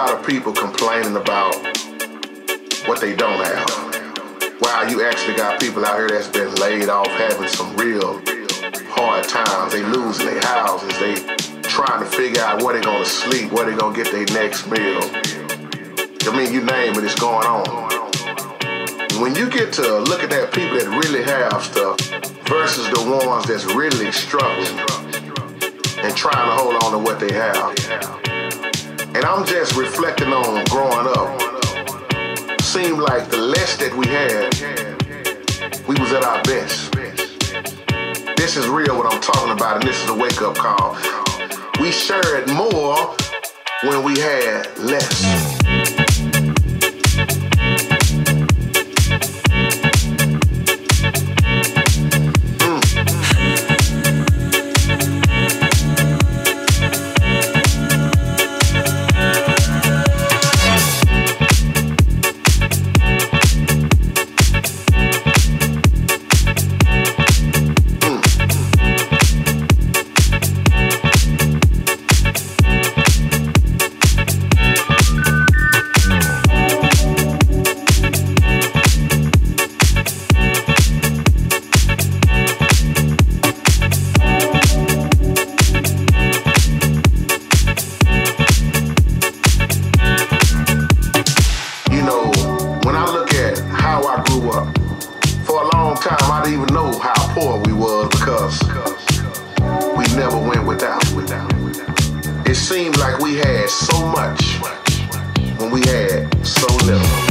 lot of people complaining about what they don't have. Wow, you actually got people out here that's been laid off having some real hard times. They losing their houses. They trying to figure out where they're gonna sleep, where they're gonna get their next meal. I mean, you name it, it's going on. When you get to looking at people that really have stuff versus the ones that's really struggling and trying to hold on to what they have. And I'm just reflecting on growing up. Seemed like the less that we had, we was at our best. This is real what I'm talking about, and this is a wake-up call. We shared more when we had less. Without. It seemed like we had so much when we had so little.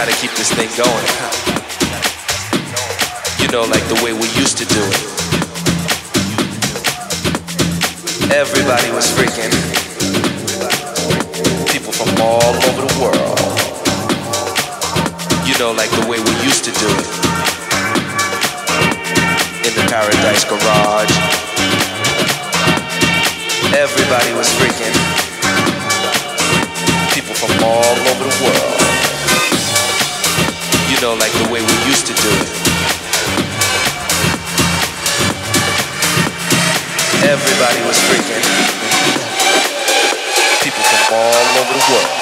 Gotta keep this thing going. You know, like the way we used to do it. Everybody was freaking. People from all over the world. You know, like the way we used to do it. In the Paradise Garage. Everybody was freaking. People from all over the world. Know, like the way we used to do it. Everybody was freaking. People from all over the world.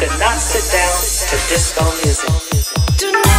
Could not sit down to disco music.